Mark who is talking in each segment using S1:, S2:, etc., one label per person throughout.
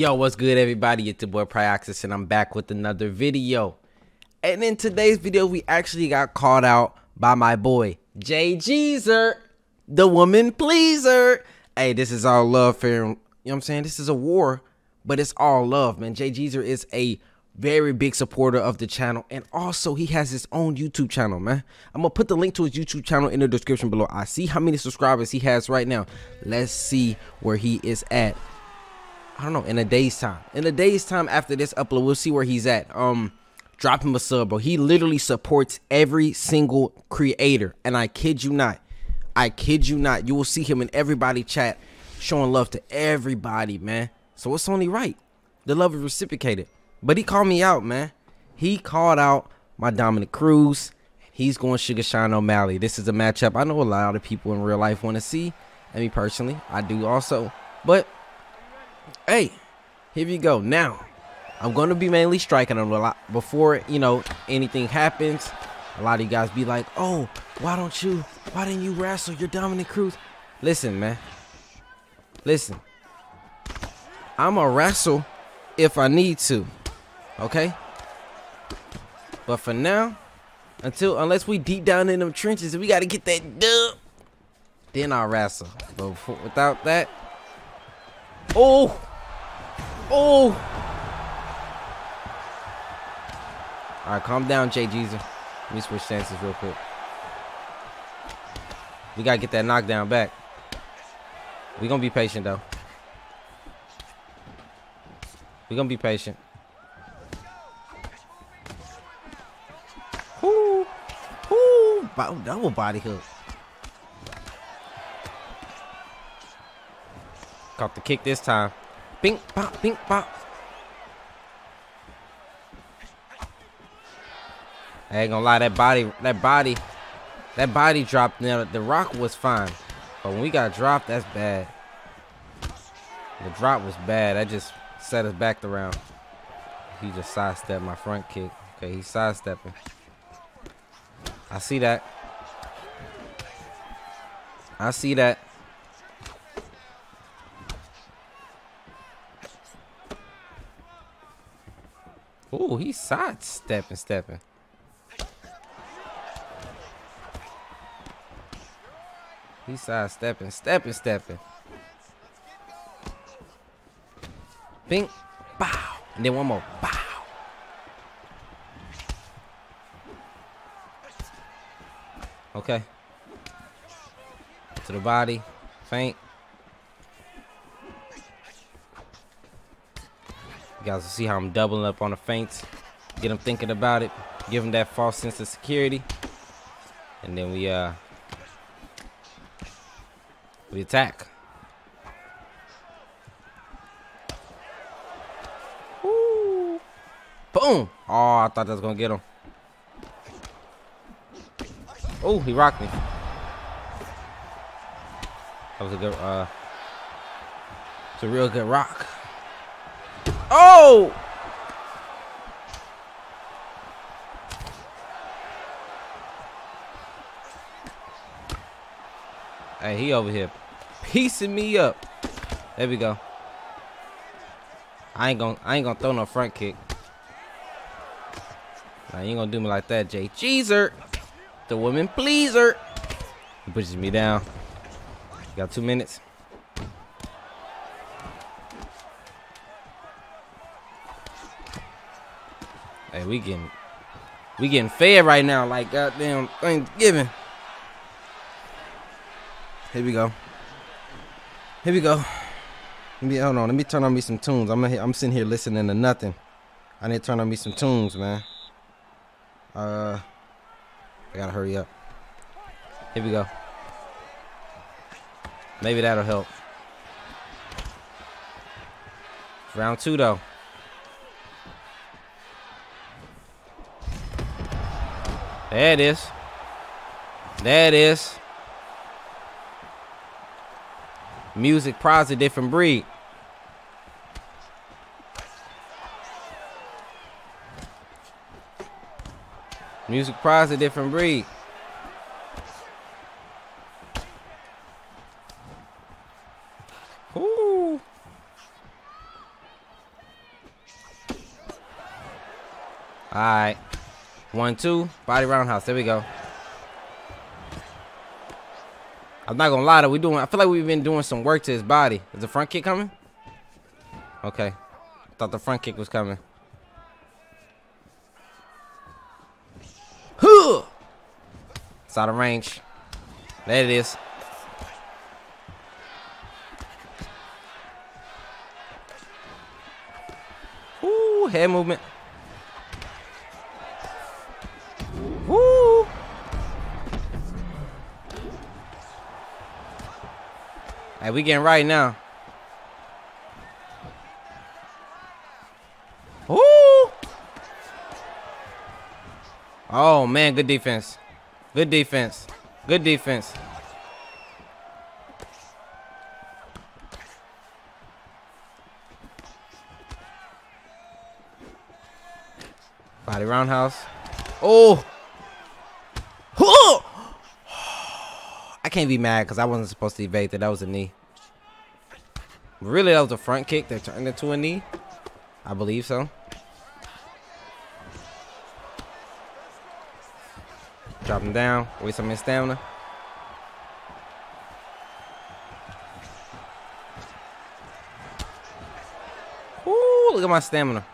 S1: Yo, what's good everybody? It's your boy Pryoxis and I'm back with another video. And in today's video, we actually got called out by my boy, Jay Jeezer, the woman pleaser. Hey, this is all love fair. You know what I'm saying? This is a war, but it's all love, man. Jay Jeezer is a very big supporter of the channel and also he has his own YouTube channel, man. I'm gonna put the link to his YouTube channel in the description below. I see how many subscribers he has right now. Let's see where he is at. I don't know, in a day's time. In a day's time after this upload, we'll see where he's at. Um, drop him a sub, bro. He literally supports every single creator. And I kid you not. I kid you not. You will see him in everybody chat showing love to everybody, man. So it's only right. The love is reciprocated. But he called me out, man. He called out my Dominick Cruz. He's going Sugar Sean O'Malley. This is a matchup I know a lot of people in real life want to see. And me personally, I do also. But hey, here you go. Now, I'm going to be mainly striking them a lot before, you know, anything happens. A lot of you guys be like, oh, why don't you, why didn't you wrestle your Dominick Cruz? Listen, man. Listen. I'm a wrestle if I need to. Okay? But for now, until, unless we deep down in them trenches we got to get that dub, then I'll wrestle. But without that, oh, Oh! Alright, calm down, Jay Jeezer. Let me switch stances real quick. We gotta get that knockdown back. We gonna be patient though. We gonna be patient. Whoo! Whoo! Double body hook. Caught the kick this time. Bing, bop, bing, bop. I ain't gonna lie, that body, that body, that body drop. Now the rock was fine, but when we got dropped, that's bad. The drop was bad. That just set us back around. He just sidestepped my front kick. Okay, he's sidestepping. I see that. I see that. Ooh, he's sidestepping, stepping. He's sidestepping, stepping, stepping. Bing, bow. And then one more, bow. Okay. To the body, faint. You guys will see how I'm doubling up on the feints. Get them thinking about it. Give them that false sense of security. And then we, uh, we attack. Woo. Boom. Oh, I thought that was going to get him. Oh, he rocked me. That was a good, uh, it's a real good rock. Oh! Hey, he over here piecing me up. There we go. I ain't gonna I ain't gonna throw no front kick. Nah, you ain't gonna do me like that, Jay. Jeezer, the woman pleaser. He pushes me down. Got two minutes. We getting we getting fed right now like goddamn Thanksgiving. Here we go. Here we go. Let me hold on. Let me turn on me some tunes. I'm I'm sitting here listening to nothing. I need to turn on me some tunes, man. Uh, I gotta hurry up. Here we go. Maybe that'll help. Round two though. There it is. There it is. Music prize a different breed. Music prize a different breed. Ooh. All right. One, two. Body roundhouse. There we go. I'm not gonna lie though, we doing. I feel like we've been doing some work to his body. Is the front kick coming? Okay. Thought the front kick was coming. Huh! It's out of range. There it is. Ooh, head movement. Hey, we getting right now. Woo! Oh man, good defense. Good defense. Good defense. Body roundhouse. Oh! I can't be mad because I wasn't supposed to evade that. That was a knee. Really, that was a front kick that turned into a knee. I believe so. Drop him down. Waste some his stamina. Ooh, look at my stamina.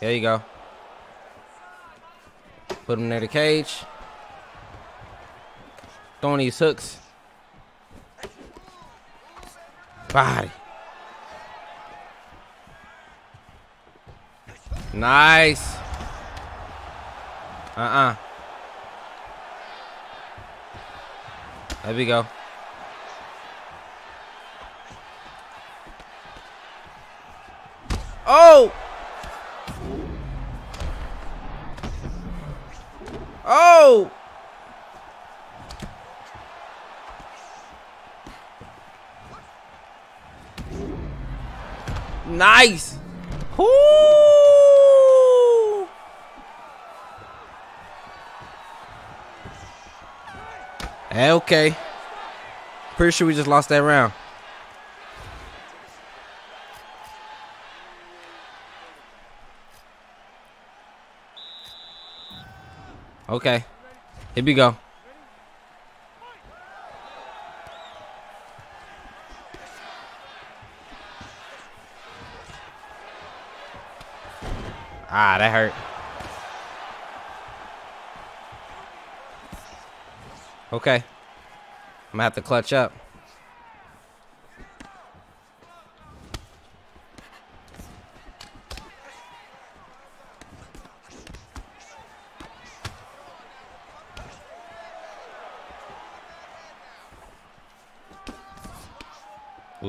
S1: There you go. Put him near the cage. Throwing these hooks. Body. Nice. Uh-uh. There we go. Oh! Oh! Nice. Woo! Eh, okay. Pretty sure we just lost that round. Okay. Here we go. Ah, that hurt. Okay. I'm gonna have to clutch up.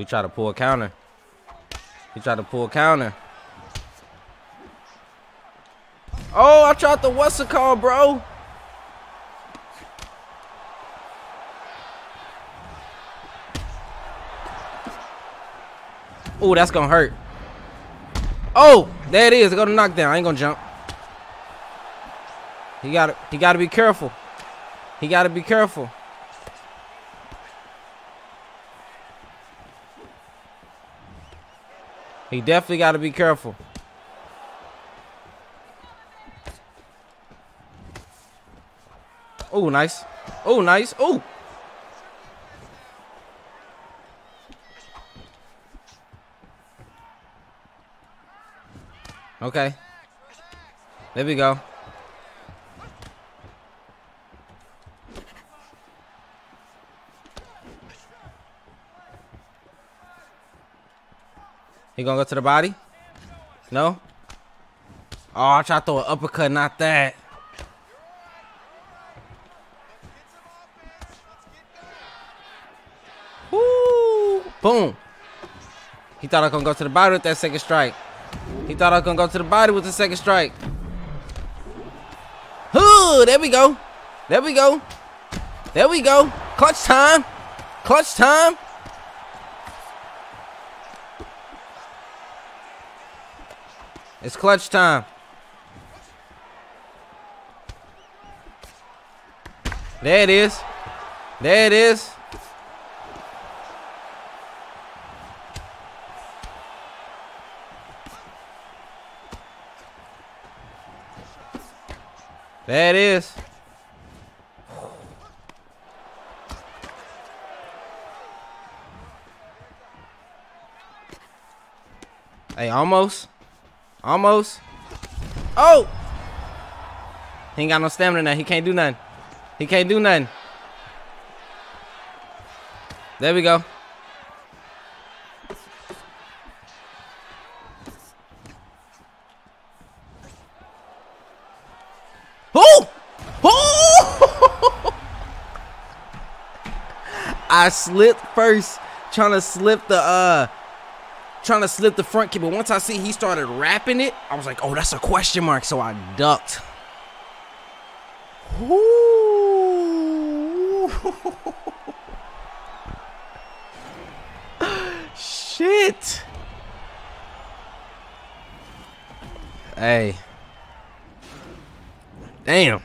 S1: We try to pull a counter. He tried to pull a counter. Oh, I tried the what's it called, bro? Oh, that's gonna hurt. Oh, there it is. Go to knockdown. I ain't gonna jump. He got He got to be careful. He got to be careful. He definitely got to be careful. Oh, nice. Oh, nice. Oh. Okay. There we go. He gonna go to the body? No? Oh, I tried to throw an uppercut, not that. Woo! Boom. He thought I was gonna go to the body with that second strike. He thought I was gonna go to the body with the second strike. Ooh, there we go. There we go. There we go. Clutch time. Clutch time. It's clutch time. There it is. There it is. There it is. Hey, almost. Almost. Oh! He ain't got no stamina now. He can't do nothing. He can't do nothing. There we go. Oh! Oh! I slipped first, trying to slip the uh trying to slip the front kick, but once I see he started wrapping it, I was like, oh, that's a question mark. So I ducked. Ooh. Shit. Hey. Damn.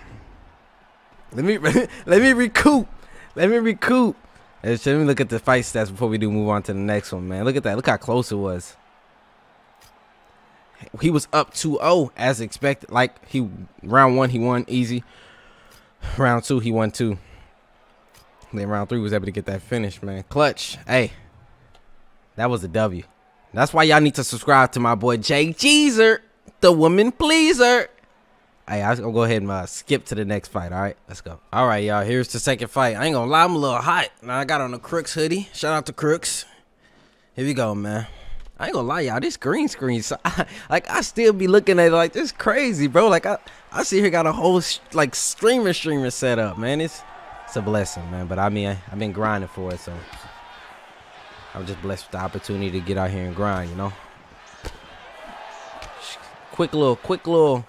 S1: Let me let me recoup. Let me recoup. Let me look at the fight stats before we do move on to the next one, man. Look at that. Look how close it was. He was up 2-0 as expected. Like he round one, he won easy. Round two, he won two. Then round three was able to get that finish, man. Clutch. Hey, that was a W. That's why y'all need to subscribe to my boy Jay Jeezer, the woman pleaser. Hey, I'm gonna go ahead and uh, skip to the next fight. All right, let's go. All right, y'all. Here's the second fight. I ain't gonna lie, I'm a little hot. Now I got on the Crooks hoodie. Shout out to Crooks. Here we go, man. I ain't gonna lie, y'all. This green screen, so I, like I still be looking at it like this crazy, bro. Like I, I see here got a whole like streamer streamer set up, man. It's it's a blessing, man. But I mean, I, I've been grinding for it, so I'm just blessed with the opportunity to get out here and grind, you know. Quick little, quick little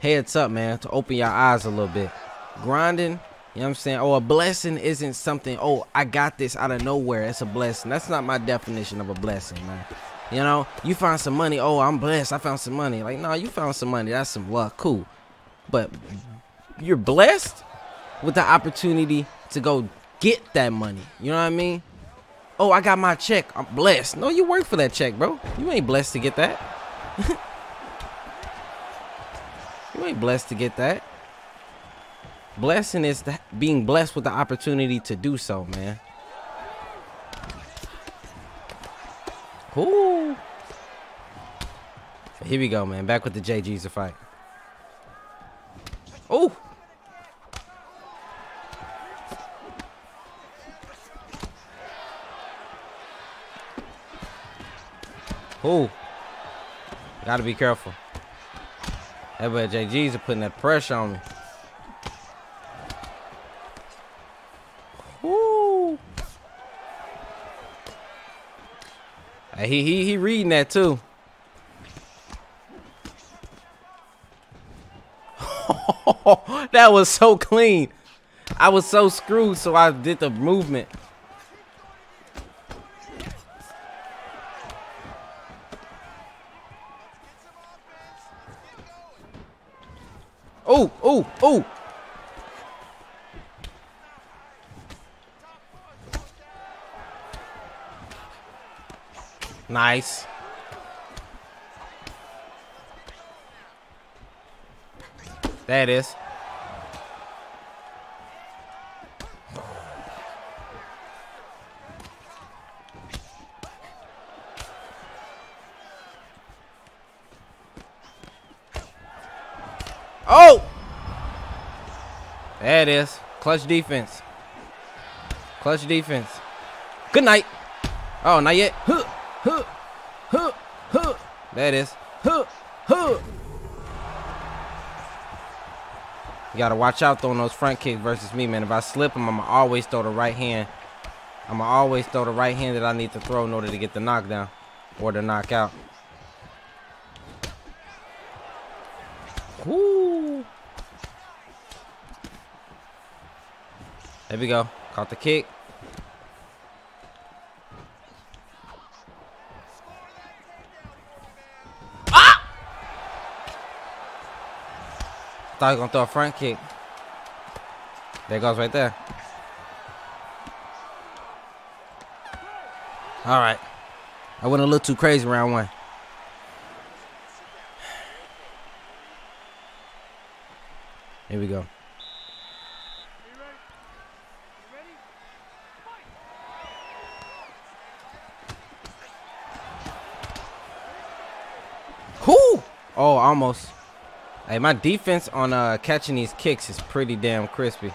S1: heads up, man, to open your eyes a little bit. Grinding, you know what I'm saying? Oh, a blessing isn't something, oh, I got this out of nowhere. It's a blessing. That's not my definition of a blessing, man. You know, you find some money. Oh, I'm blessed. I found some money. Like, no, you found some money. That's some luck. Cool. But you're blessed with the opportunity to go get that money. You know what I mean? Oh, I got my check. I'm blessed. No, you work for that check, bro. You ain't blessed to get that. You ain't blessed to get that. Blessing is being blessed with the opportunity to do so, man. Cool. Here we go, man. Back with the JG's to fight. Oh. Oh. Gotta be careful. That boy Jay Jeezer putting that pressure on me. Woo. He he he reading that too. that was so clean. I was so screwed, so I did the movement. Oh, oh. Nice. There it is. Oh! There it is. Clutch defense. Clutch defense. Good night. Oh, not yet. Huh, huh, huh, huh. There it is. Huh, huh. You gotta watch out throwing those front kicks versus me, man. If I slip them, I'ma always throw the right hand. I'ma always throw the right hand that I need to throw in order to get the knockdown or the knockout. Woo! There we go. Caught the kick. Ah! Thought he was gonna throw a front kick. There goes right there. All right. I went a little too crazy round one. Here we go. Whoo! Oh, almost. Hey, my defense on uh, catching these kicks is pretty damn crispy.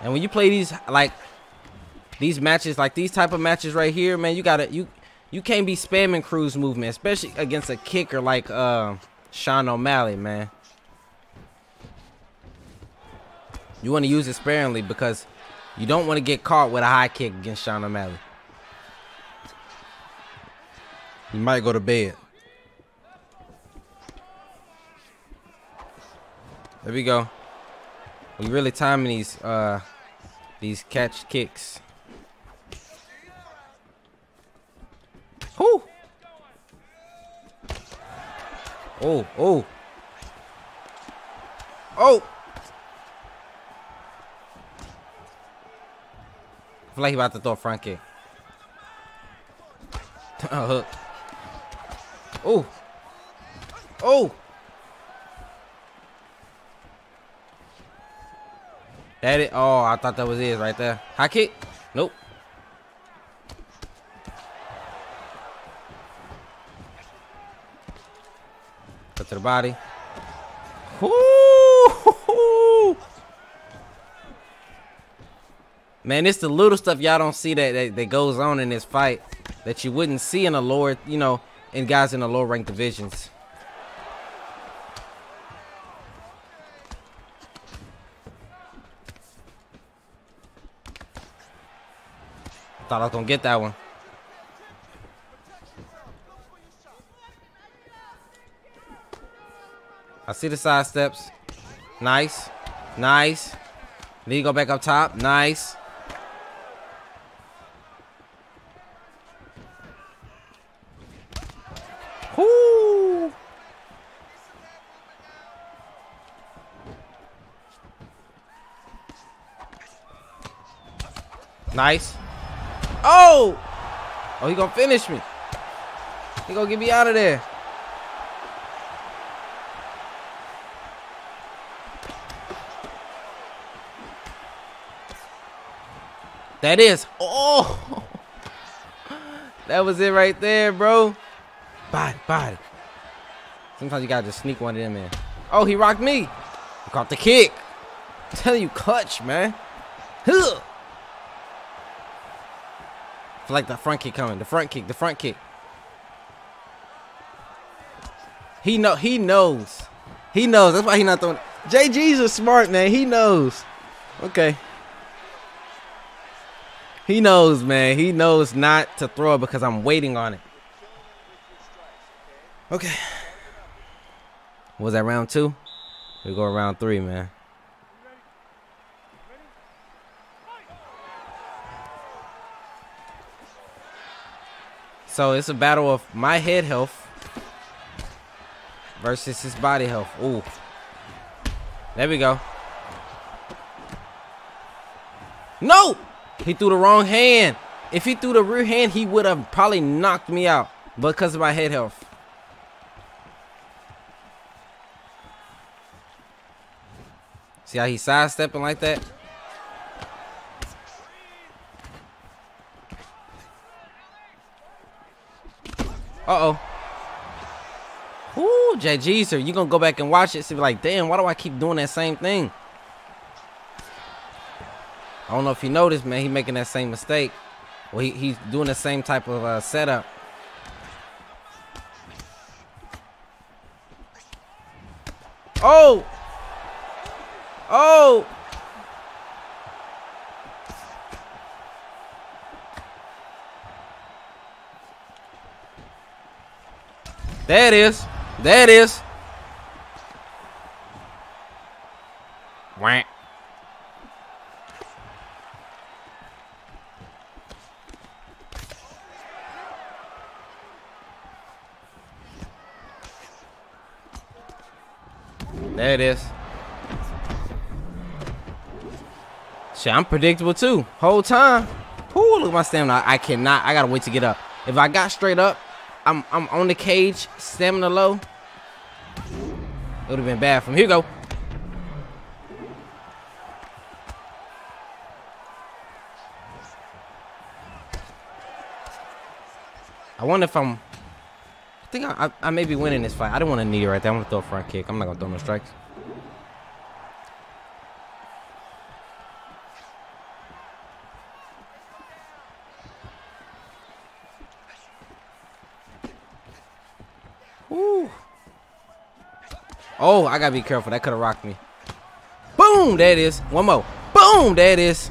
S1: And when you play these like these matches, like these type of matches right here, man, you gotta you you can't be spamming Cruz movement, especially against a kicker like uh, Sean O'Malley, man. You want to use it sparingly because you don't want to get caught with a high kick against Sean O'Malley. You might go to bed. There we go. We really timing these uh these catch kicks. Whoo! Oh, oh. Oh! Feel like he about to throw a front kick. Oh. Oh. That it. Oh, I thought that was it right there. High kick. Nope. Cut to the body. Woo! Man, it's the little stuff y'all don't see that, that, that goes on in this fight that you wouldn't see in a lower, you know, in guys in the lower ranked divisions. Thought I was gonna get that one. I see the side steps. Nice. Nice. Then you go back up top. Nice. Whoo! Nice. Oh! Oh, he gonna finish me. He gonna get me out of there. That is. Oh! That was it right there, bro. Body, body. Sometimes you gotta just sneak one of them in. Oh, he rocked me. He caught the kick. I'm telling you, clutch, man. Huh. Like that front kick coming. The front kick, the front kick. He know he knows. He knows. That's why he not throwing. JG's a smart man. He knows. Okay. He knows, man. He knows not to throw it because I'm waiting on it. Okay. Was that round two? We go round three, man. So it's a battle of my head health versus his body health. Ooh. There we go. No! He threw the wrong hand. If he threw the rear hand, he would have probably knocked me out because of my head health. See how he's sidestepping like that? Uh-oh. Ooh, Jay Jeezer. You gonna go back and watch it and be like, damn, why do I keep doing that same thing? I don't know if you noticed, man, he making that same mistake. Well, he, he's doing the same type of uh, setup. Oh! Oh! There it is. There it is. Whack. There it is. Shit, I'm predictable too. Whole time. look at my stamina. I, I cannot. I gotta wait to get up. If I got straight up, I'm I'm on the cage, stamina low. It would have been bad from here. Go. I wonder if I'm. I think I, I, I may be winning this fight. I don't want to knee right there. I'm gonna throw a front kick. I'm not gonna throw no strikes. Ooh. Oh, I gotta be careful. That could have rocked me. Boom! There it is. One more. Boom! There it is.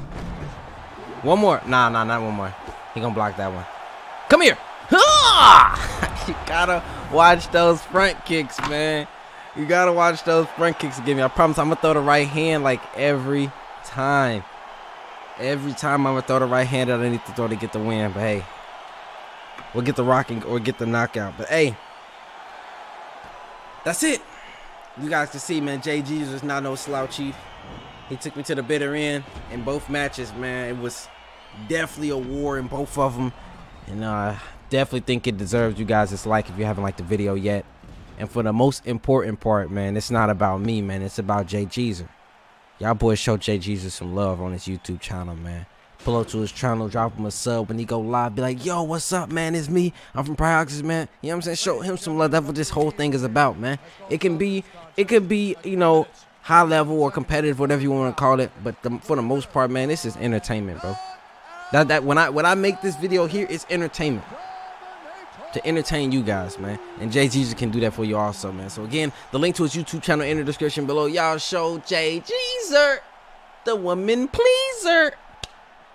S1: One more. Nah, nah, not one more. He gonna block that one. Come here. you gotta watch those front kicks, man. You gotta watch those front kicks give me. I promise I'm gonna throw the right hand like every time. Every time I'm gonna throw the right hand that I need to throw to get the win. But hey, we'll get the rocking or get the knockout. But hey, that's it. You guys can see, man, Jeezer is not no slouchy. He took me to the bitter end in both matches, man. It was definitely a war in both of them. And uh, definitely think it deserves you guys' like if you haven't liked the video yet. And for the most important part, man, it's not about me, man. It's about Jay. Y'all boys show Jay some love on his YouTube channel, man. Pull up to his channel, drop him a sub when he go live. Be like, yo, what's up, man? It's me. I'm from Pryoxis, man. You know what I'm saying? Show him some love. That's what this whole thing is about, man. It can be, it could be, you know, high level or competitive, whatever you want to call it. But the, for the most part, man, this is entertainment, bro. That that when I when I make this video here, it's entertainment to entertain you guys, man. And Jay Jeezer can do that for you also, man. So again, the link to his YouTube channel in the description below. Y'all show Jay Jeezer, the woman pleaser,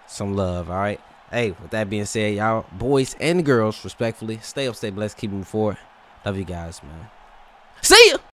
S1: some love. All right. Hey, with that being said, y'all boys and girls, respectfully, stay up, stay blessed, keep moving forward. Love you guys, man. See ya.